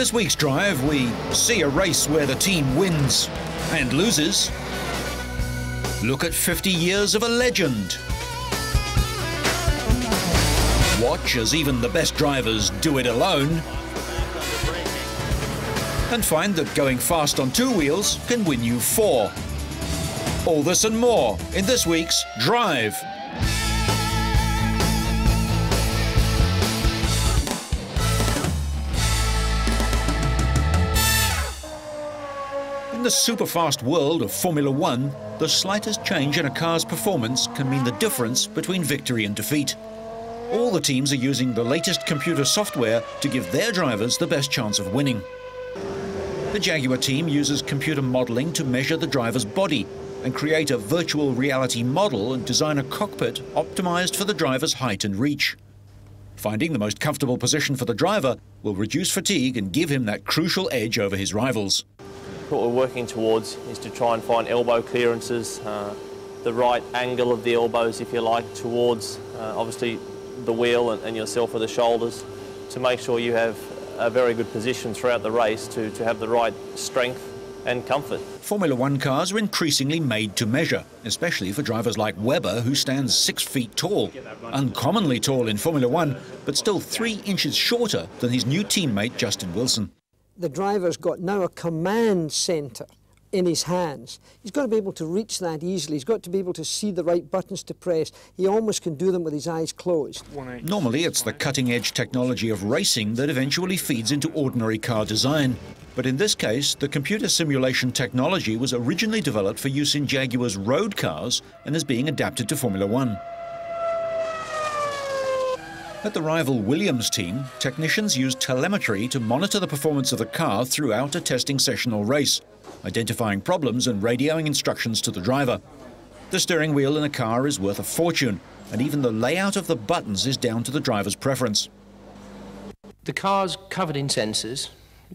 This week's drive, we see a race where the team wins and loses. Look at 50 years of a legend. Watch as even the best drivers do it alone. And find that going fast on two wheels can win you four. All this and more in this week's Drive. In the super-fast world of Formula One, the slightest change in a car's performance can mean the difference between victory and defeat. All the teams are using the latest computer software to give their drivers the best chance of winning. The Jaguar team uses computer modeling to measure the driver's body and create a virtual reality model and design a cockpit optimized for the driver's height and reach. Finding the most comfortable position for the driver will reduce fatigue and give him that crucial edge over his rivals. What we're working towards is to try and find elbow clearances, uh, the right angle of the elbows, if you like, towards uh, obviously the wheel and, and yourself with the shoulders to make sure you have a very good position throughout the race to, to have the right strength and comfort. Formula One cars are increasingly made to measure, especially for drivers like Webber, who stands six feet tall. Uncommonly tall in Formula One, but still three inches shorter than his new teammate Justin Wilson the driver's got now a command centre in his hands. He's got to be able to reach that easily. He's got to be able to see the right buttons to press. He almost can do them with his eyes closed. Normally, it's the cutting edge technology of racing that eventually feeds into ordinary car design. But in this case, the computer simulation technology was originally developed for use in Jaguar's road cars and is being adapted to Formula One. At the rival Williams team, technicians used telemetry to monitor the performance of the car throughout a testing session or race, identifying problems and radioing instructions to the driver. The steering wheel in a car is worth a fortune, and even the layout of the buttons is down to the driver's preference. The car's covered in sensors,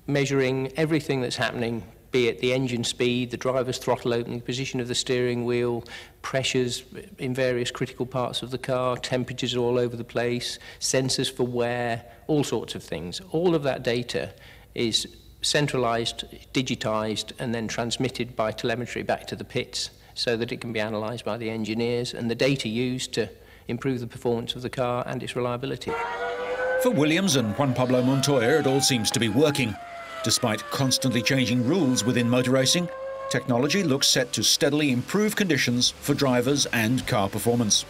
measuring everything that's happening be it the engine speed, the driver's throttle opening, position of the steering wheel, pressures in various critical parts of the car, temperatures all over the place, sensors for wear, all sorts of things. All of that data is centralized, digitized, and then transmitted by telemetry back to the pits so that it can be analyzed by the engineers and the data used to improve the performance of the car and its reliability. For Williams and Juan Pablo Montoya, it all seems to be working. Despite constantly changing rules within motor racing, technology looks set to steadily improve conditions for drivers and car performance.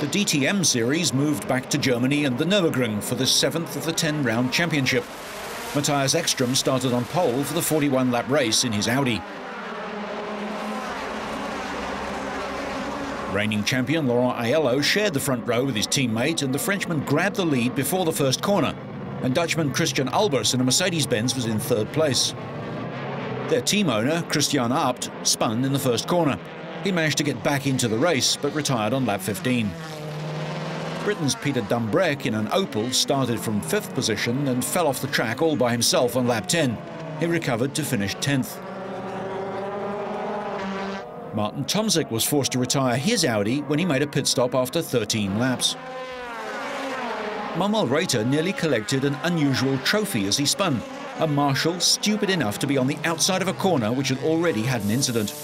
The DTM series moved back to Germany and the Nürburgring for the seventh of the 10-round championship. Mattias Ekström started on pole for the 41-lap race in his Audi. Reigning champion Laurent Aiello shared the front row with his teammate and the Frenchman grabbed the lead before the first corner. And Dutchman Christijan Albers in a Mercedes-Benz was in third place. Their team owner, Christian Abt, spun in the first corner. He managed to get back into the race, but retired on lap 15. Britain's Peter Dumbreck in an Opel started from fifth position and fell off the track all by himself on lap 10. He recovered to finish 10th. Martin Tomczyk was forced to retire his Audi when he made a pit stop after 13 laps. Manuel Reuter nearly collected an unusual trophy as he spun, a marshal stupid enough to be on the outside of a corner which had already had an incident.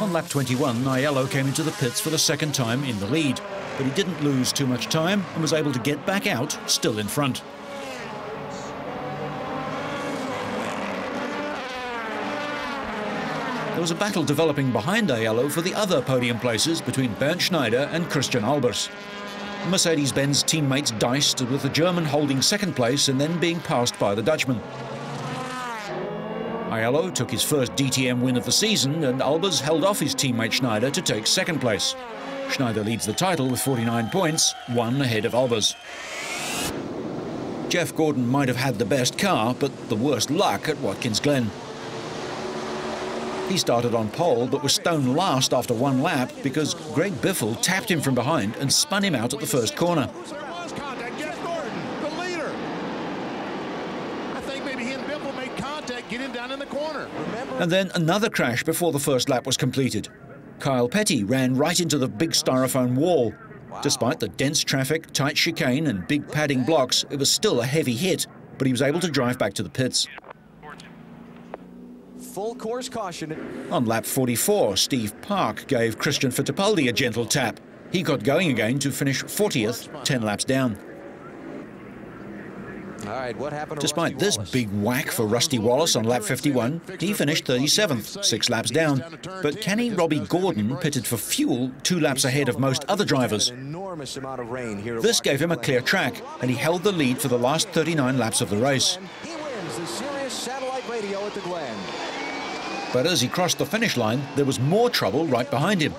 On lap 21, Aiello came into the pits for the second time in the lead, but he didn't lose too much time and was able to get back out still in front. There was a battle developing behind Aiello for the other podium places between Bernd Schneider and Christijan Albers. Mercedes-Benz teammates diced with the German holding second place and then being passed by the Dutchman. Aiello took his first DTM win of the season and Albers held off his teammate Schneider to take second place. Schneider leads the title with 49 points, one ahead of Albers. Jeff Gordon might have had the best car, but the worst luck at Watkins Glen. He started on pole but was stone last after one lap because Greg Biffle tapped him from behind and spun him out at the first corner. And then another crash before the first lap was completed. Kyle Petty ran right into the big styrofoam wall. Despite the dense traffic, tight chicane and big padding blocks, it was still a heavy hit, but he was able to drive back to the pits. Full course caution. On lap 44, Steve Park gave Christian Fittipaldi a gentle tap. He got going again to finish 40th, 10 laps down. All right, what happened Despite this Wallace? big whack for Rusty Wallace on lap 51, he finished 37th, six laps down. But Kenny Robby Gordon pitted for fuel two laps ahead of most other drivers. This gave him a clear track, and he held the lead for the last 39 laps of the race. He wins the Sirius satellite radio at the Glen. But as he crossed the finish line, there was more trouble right behind him.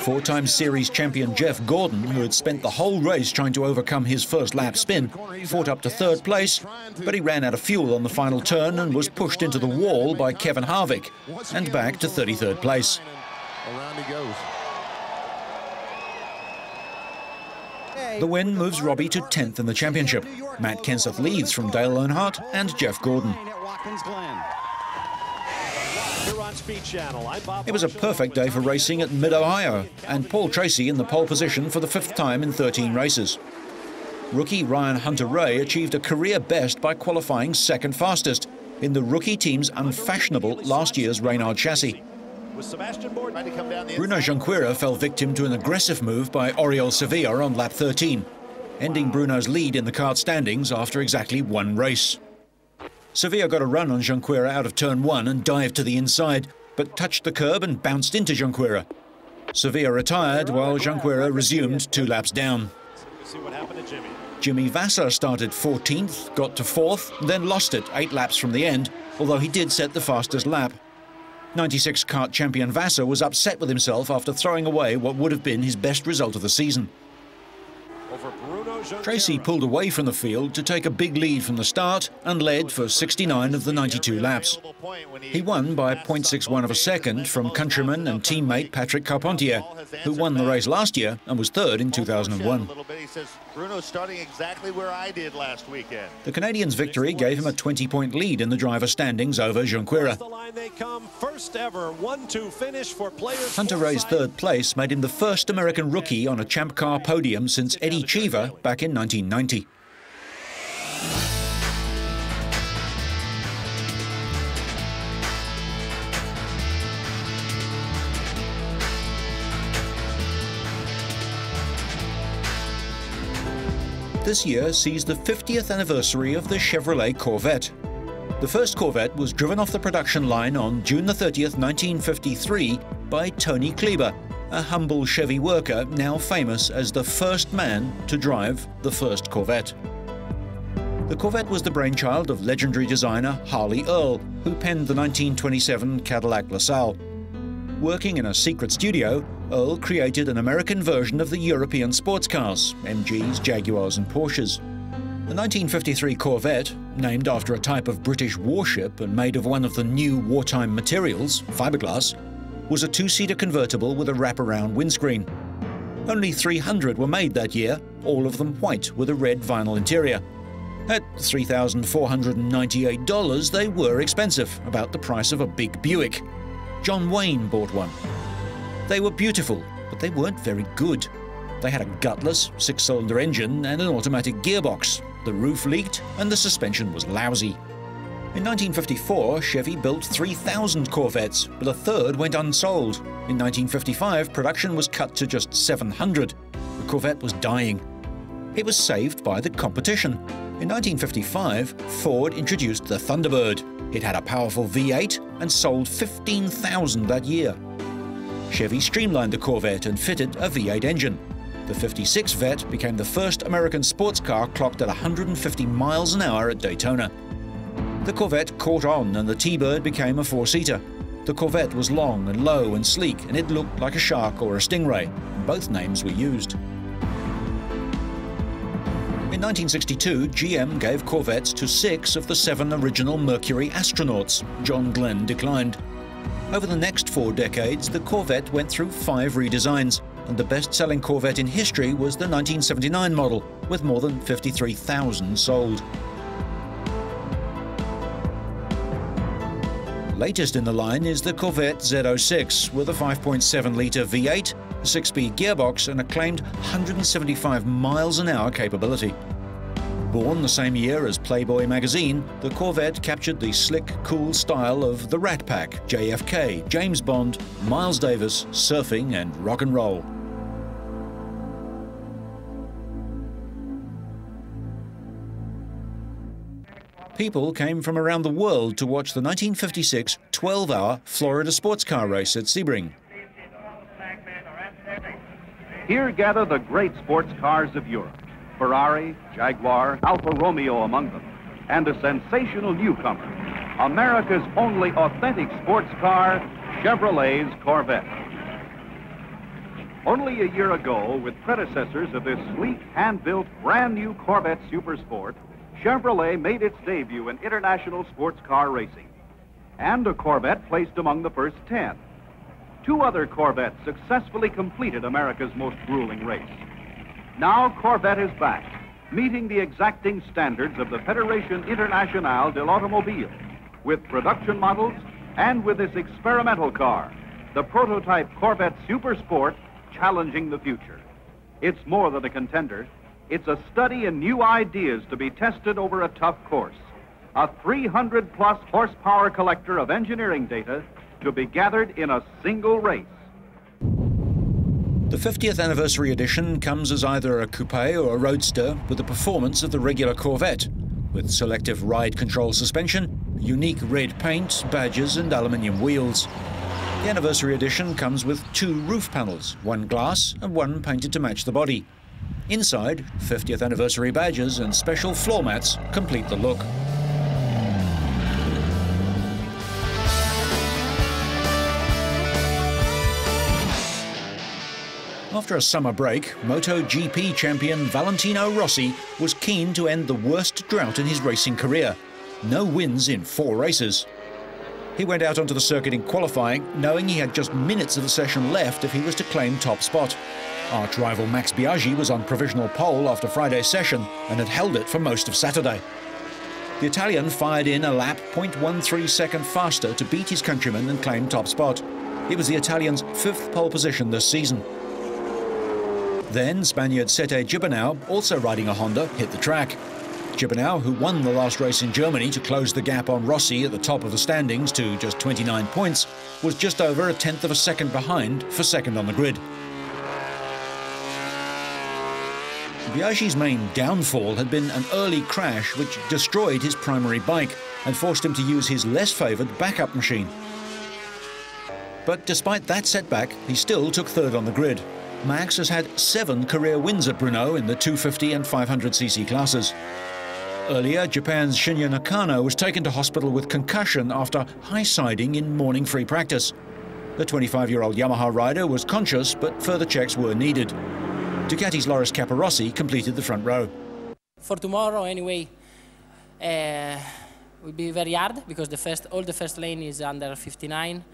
Four-time series champion Jeff Gordon, who had spent the whole race trying to overcome his first lap spin, fought up to third place, but he ran out of fuel on the final turn and was pushed into the wall by Kevin Harvick, and back to 33rd place. Around he goes. The win moves Robby to 10th in the championship. Matt Kenseth leads from Dale Earnhardt and Jeff Gordon. It was a perfect day for racing at Mid-Ohio, and Paul Tracy in the pole position for the fifth time in 13 races. Rookie Ryan Hunter-Reay achieved a career best by qualifying second fastest in the rookie team's unfashionable last year's Reynard chassis. Bruno Junqueira fell victim to an aggressive move by Oriol Servià on lap 13, ending Bruno's lead in the CART standings after exactly one race. Servià got a run on Junqueira out of turn one and dived to the inside, but touched the curb and bounced into Junqueira. Servià retired while Junqueira resumed two laps down. Jimmy Vasser started 14th, got to 4th, then lost it eight laps from the end, although he did set the fastest lap. 96 CART champion Vasser was upset with himself after throwing away what would have been his best result of the season. Tracy pulled away from the field to take a big lead from the start and led for 69 of the 92 laps. He won by 0.61 of a second from countryman and teammate Patrick Carpentier, who won the race last year and was third in 2001. Bruno's starting exactly where I did last weekend. The Canadian's victory gave him a 20-point lead in the driver standings over Junqueira. Hunter-Reay's third place made him the first American rookie on a Champ Car podium since Eddie Cheever back in 1990. This year sees the 50th anniversary of the Chevrolet Corvette. The first Corvette was driven off the production line on June the 30th, 1953 by Tony Kleber, a humble Chevy worker now famous as the first man to drive the first Corvette. The Corvette was the brainchild of legendary designer Harley Earl, who penned the 1927 Cadillac LaSalle. Working in a secret studio, Earl created an American version of the European sports cars, MGs, Jaguars and Porsches. The 1953 Corvette, named after a type of British warship and made of one of the new wartime materials, fiberglass, was a two-seater convertible with a wraparound windscreen. Only 300 were made that year, all of them white with a red vinyl interior. At $3,498, they were expensive, about the price of a big Buick. John Wayne bought one. They were beautiful, but they weren't very good. They had a gutless six-cylinder engine and an automatic gearbox. The roof leaked and the suspension was lousy. In 1954, Chevy built 3,000 Corvettes, but a third went unsold. In 1955, production was cut to just 700. The Corvette was dying. It was saved by the competition. In 1955, Ford introduced the Thunderbird. It had a powerful V8 and sold 15,000 that year. Chevy streamlined the Corvette and fitted a V8 engine. The 56 Vette became the first American sports car clocked at 150 miles an hour at Daytona. The Corvette caught on and the T-Bird became a four-seater. The Corvette was long and low and sleek and it looked like a shark or a stingray. Both names were used. In 1962, GM gave Corvettes to six of the seven original Mercury astronauts. John Glenn declined. Over the next four decades, the Corvette went through five redesigns, and the best-selling Corvette in history was the 1979 model, with more than 53,000 sold. Latest in the line is the Corvette Z06 with a 5.7-litre V8 a six-speed gearbox and a claimed 175 miles an hour capability. Born the same year as Playboy magazine, the Corvette captured the slick, cool style of the Rat Pack, JFK, James Bond, Miles Davis, surfing and rock and roll. People came from around the world to watch the 1956 12-hour Florida sports car race at Sebring. Here gather the great sports cars of Europe. Ferrari, Jaguar, Alfa Romeo among them, and a sensational newcomer, America's only authentic sports car, Chevrolet's Corvette. Only a year ago, with predecessors of this sleek, hand-built, brand new Corvette Super Sport, Chevrolet made its debut in international sports car racing. And a Corvette placed among the first 10. Two other Corvettes successfully completed America's most grueling race. Now Corvette is back, meeting the exacting standards of the Fédération Internationale de l'Automobile, with production models and with this experimental car, the prototype Corvette Super Sport, challenging the future. It's more than a contender. It's a study in new ideas to be tested over a tough course. A 300 plus horsepower collector of engineering data to be gathered in a single race. The 50th anniversary edition comes as either a coupe or a roadster with the performance of the regular Corvette, with selective ride control suspension, unique red paint, badges and aluminium wheels. The anniversary edition comes with two roof panels, one glass and one painted to match the body. Inside, 50th anniversary badges and special floor mats complete the look. After a summer break, MotoGP champion Valentino Rossi was keen to end the worst drought in his racing career. No wins in four races. He went out onto the circuit in qualifying, knowing he had just minutes of the session left if he was to claim top spot. Arch rival Max Biaggi was on provisional pole after Friday's session and had held it for most of Saturday. The Italian fired in a lap 0.13 second faster to beat his countryman and claim top spot. It was the Italian's fifth pole position this season. Then Spaniard Sete Gibernau, also riding a Honda, hit the track. Gibernau, who won the last race in Germany to close the gap on Rossi at the top of the standings to just 29 points, was just over a tenth of a second behind for second on the grid. Biaggi's main downfall had been an early crash which destroyed his primary bike and forced him to use his less favoured backup machine. But despite that setback, he still took third on the grid. Max has had seven career wins at Brno in the 250 and 500cc classes. Earlier, Japan's Shinya Nakano was taken to hospital with concussion after high-siding in morning free practice. The 25-year-old Yamaha rider was conscious, but further checks were needed. Ducati's Loris Capirossi completed the front row. For tomorrow, anyway, uh, will be very hard because the first, all the first lane is under 59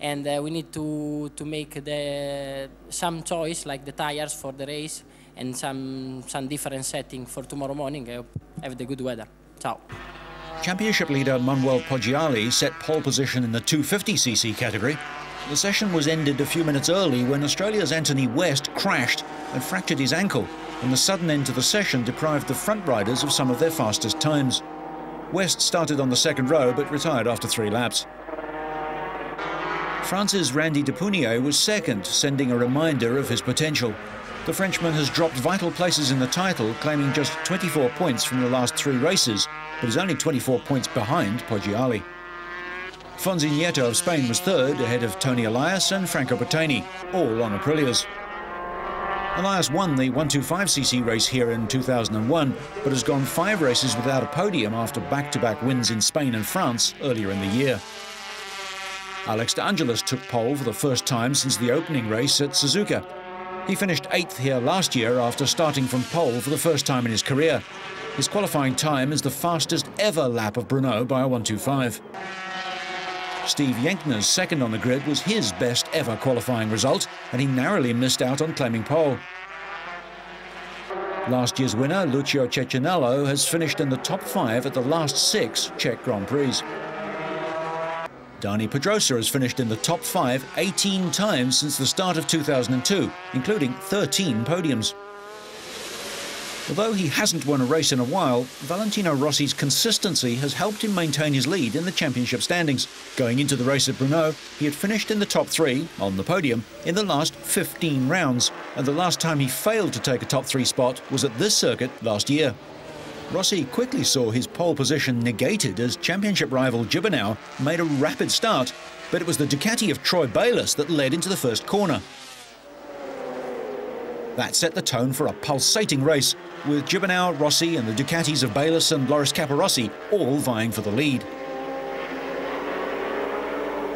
and uh, we need to to make the some choice like the tires for the race and some some different setting for tomorrow morning. I hope have the good weather. Ciao. Championship leader Manuel Poggiali set pole position in the 250cc category. The session was ended a few minutes early when Australia's Anthony West crashed and fractured his ankle, and the sudden end to the session deprived the front riders of some of their fastest times. West started on the second row but retired after three laps. France's Randy de Puniet was second, sending a reminder of his potential. The Frenchman has dropped vital places in the title, claiming just 24 points from the last three races, but is only 24 points behind Poggiali. Fonsi Nieto of Spain was third, ahead of Toni Elias and Franco Battaini, all on Aprilias. Elias won the 125cc race here in 2001, but has gone five races without a podium after back-to-back -back wins in Spain and France earlier in the year. Alex De took pole for the first time since the opening race at Suzuka. He finished eighth here last year after starting from pole for the first time in his career. His qualifying time is the fastest ever lap of Brno by a 125. Steve Jenkner's second on the grid was his best ever qualifying result, and he narrowly missed out on claiming pole. Last year's winner, Lucio Cecchinello, has finished in the top five at the last six Czech Grand Prix. Dani Pedrosa has finished in the top five 18 times since the start of 2002, including 13 podiums. Although he hasn't won a race in a while, Valentino Rossi's consistency has helped him maintain his lead in the championship standings. Going into the race at Brno, he had finished in the top three, on the podium, in the last 15 rounds, and the last time he failed to take a top three spot was at this circuit last year. Rossi quickly saw his pole position negated as championship rival Gibernau made a rapid start, but it was the Ducati of Troy Bayliss that led into the first corner. That set the tone for a pulsating race, with Gibernau, Rossi and the Ducatis of Bayliss and Loris Capirossi all vying for the lead.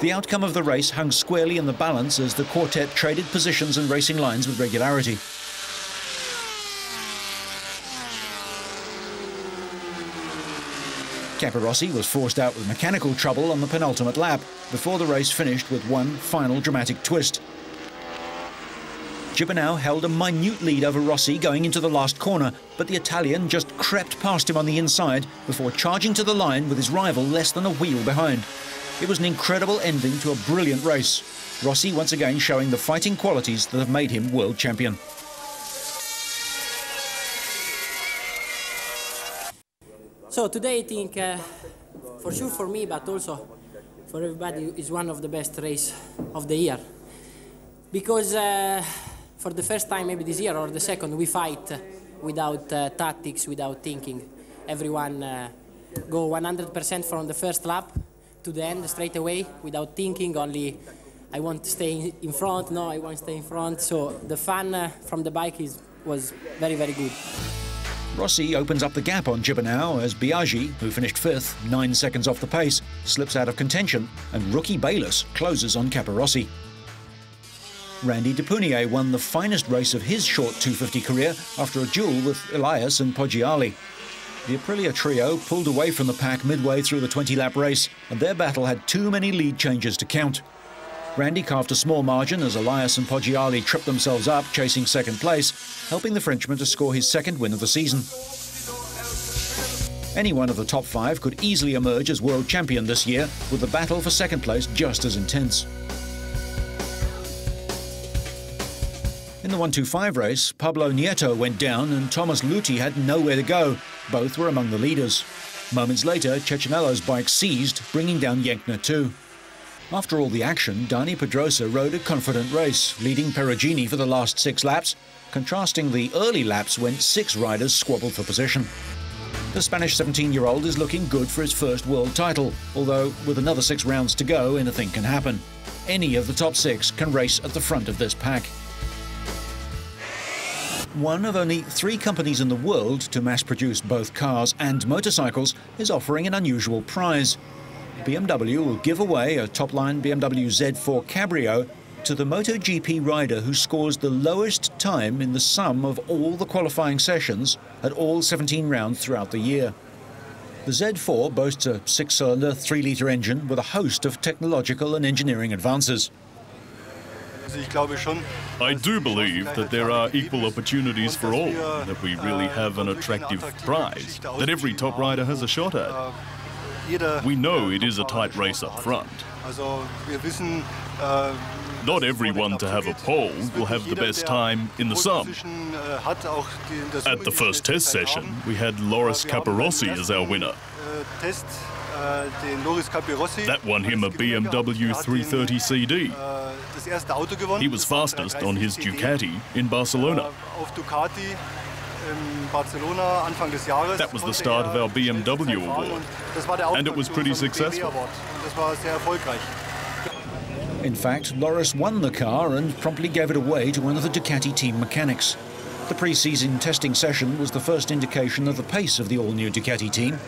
The outcome of the race hung squarely in the balance as the quartet traded positions and racing lines with regularity. Capirossi was forced out with mechanical trouble on the penultimate lap before the race finished with one final dramatic twist. Gibernau held a minute lead over Rossi going into the last corner, but the Italian just crept past him on the inside before charging to the line with his rival less than a wheel behind. It was an incredible ending to a brilliant race. Rossi once again showing the fighting qualities that have made him world champion. So today I think, uh, for sure for me, but also for everybody, is one of the best race of the year. Because uh, for the first time maybe this year or the second we fight without uh, tactics without thinking. Everyone uh, go 100% from the first lap to the end straight away without thinking only I want to stay in front no I want to stay in front. So the fun uh, from the bike is was very very good Rossi opens up the gap on Gibernau as Biaggi, who finished fifth, nine seconds off the pace, slips out of contention, and rookie Bayliss closes on Capirossi. Randy de Puniet won the finest race of his short 250 career after a duel with Elias and Poggiali. The Aprilia trio pulled away from the pack midway through the 20-lap race, and their battle had too many lead changes to count. Randy carved a small margin as Elias and Poggiali tripped themselves up, chasing second place, helping the Frenchman to score his second win of the season. Any one of the top five could easily emerge as world champion this year, with the battle for second place just as intense. In the 125 race, Pablo Nieto went down and Thomas Lüthi had nowhere to go. Both were among the leaders. Moments later, Cecchinello's bike seized, bringing down Jenkner too. After all the action, Dani Pedrosa rode a confident race, leading Perugini for the last six laps, contrasting the early laps when six riders squabbled for position. The Spanish 17-year-old is looking good for his first world title, although with another six rounds to go, anything can happen. Any of the top six can race at the front of this pack one of only three companies in the world to mass produce both cars and motorcycles, is offering an unusual prize. BMW will give away a top-line BMW Z4 Cabrio to the MotoGP rider who scores the lowest time in the sum of all the qualifying sessions at all 17 rounds throughout the year. The Z4 boasts a six-cylinder, three-litre engine with a host of technological and engineering advances. I do believe that there are equal opportunities for all, that we really have an attractive prize, that every top rider has a shot at. We know it is a tight race up front. Not everyone to have a pole will have the best time in the sum. At the first test session, we had Loris Capirossi as our winner. That won him a BMW 330 CD. He was fastest on his Ducati in Barcelona. That was the start of our BMW award, and it was pretty successful. In fact, Loris won the car and promptly gave it away to one of the Ducati team mechanics. The pre-season testing session was the first indication of the pace of the all-new Ducati team.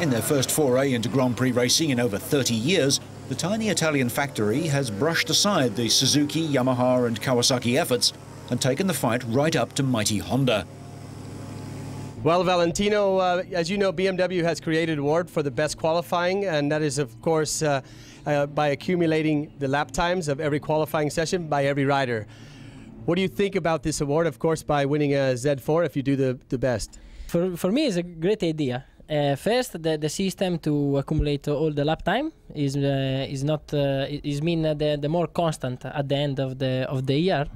In their first foray into Grand Prix racing in over 30 years, the tiny Italian factory has brushed aside the Suzuki, Yamaha and Kawasaki efforts and taken the fight right up to mighty Honda. Well, Valentino, uh, as you know, BMW has created award for the best qualifying, and that is, of course, uh, uh, by accumulating the lap times of every qualifying session by every rider. What do you think about this award, of course, by winning a Z4 if you do the, the best? For, for me, it's a great idea. uh, first, the, the system to accumulate all the lap time is uh, is not uh, is mean the, the more constant at the end of the of the year,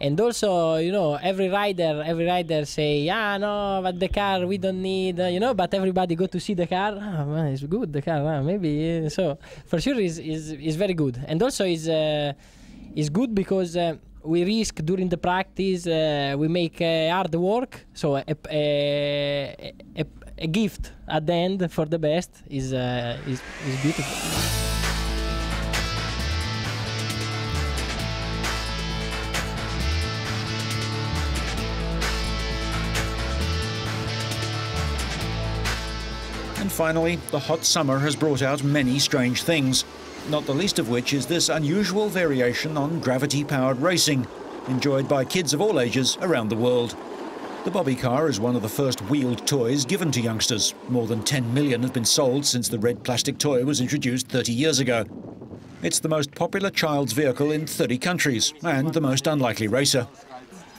and also you know every rider every rider say yeah no but the car we don't need uh, you know but everybody go to see the car. Oh, man, it's good the car ah, maybe uh, so for sure is is is very good. And also is uh, is good because. Uh, we risk during the practice uh, we make uh, hard work. So a, a, a, a gift at the end for the best is uh, is, is beautiful And finally, the hot summer has brought out many strange things, not the least of which is this unusual variation on gravity-powered racing, enjoyed by kids of all ages around the world. The Bobby car is one of the first wheeled toys given to youngsters. More than 10 million have been sold since the red plastic toy was introduced 30 years ago. It's the most popular child's vehicle in 30 countries and the most unlikely racer.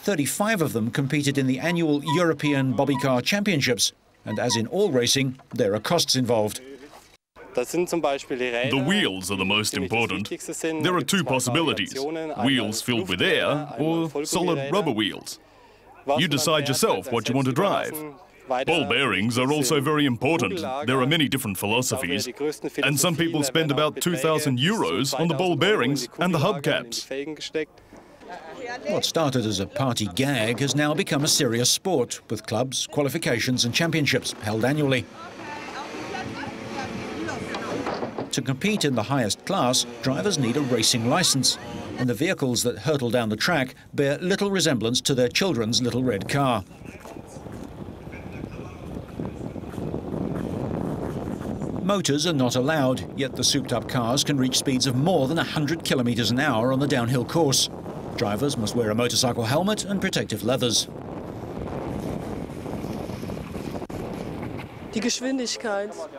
35 of them competed in the annual European Bobby Car Championships, and as in all racing, there are costs involved. The wheels are the most important. There are two possibilities wheels filled with air or solid rubber wheels. You decide yourself what you want to drive. Ball bearings are also very important. There are many different philosophies, and some people spend about 2,000 euros on the ball bearings and the hubcaps. What started as a party gag has now become a serious sport, with clubs, qualifications and championships held annually. To compete in the highest class, drivers need a racing license, and the vehicles that hurtle down the track bear little resemblance to their children's little red car. Motors are not allowed, yet the souped-up cars can reach speeds of more than 100 kilometres an hour on the downhill course. Drivers must wear a motorcycle helmet and protective leathers.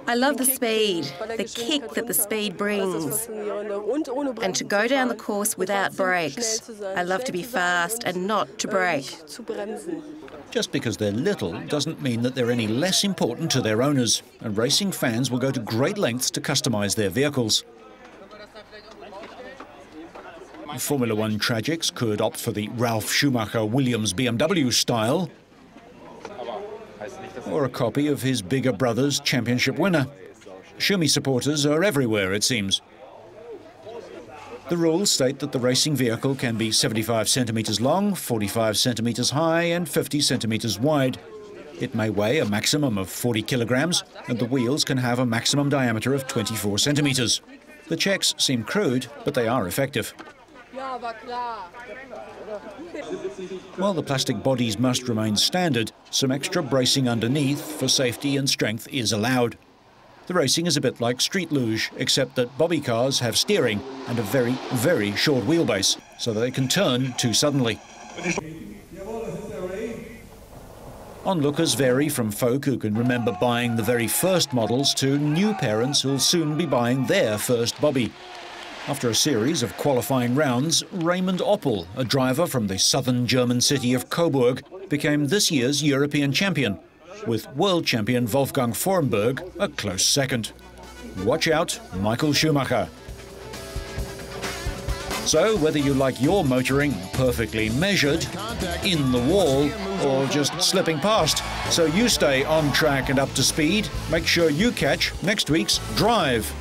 I love the speed, the kick that the speed brings. And to go down the course without brakes. I love to be fast and not to brake. Just because they're little doesn't mean that they're any less important to their owners, and racing fans will go to great lengths to customise their vehicles. Formula One tragics could opt for the Ralf Schumacher Williams BMW style, or a copy of his bigger brother's championship winner. Schumi supporters are everywhere, it seems. The rules state that the racing vehicle can be 75 centimetres long, 45 centimetres high and 50 centimetres wide. It may weigh a maximum of 40 kilograms, and the wheels can have a maximum diameter of 24 centimetres. The checks seem crude, but they are effective. While the plastic bodies must remain standard, some extra bracing underneath for safety and strength is allowed. The racing is a bit like street luge, except that bobby cars have steering and a very, very short wheelbase, so that they can turn too suddenly. Onlookers vary from folk who can remember buying the very first models to new parents who'll soon be buying their first bobby. After a series of qualifying rounds, Raymond Oppel, a driver from the southern German city of Coburg, became this year's European champion, with world champion Wolfgang Fornberg a close second. Watch out, Michael Schumacher. So, whether you like your motoring perfectly measured, in the wall, or just slipping past, so you stay on track and up to speed, make sure you catch next week's Drive.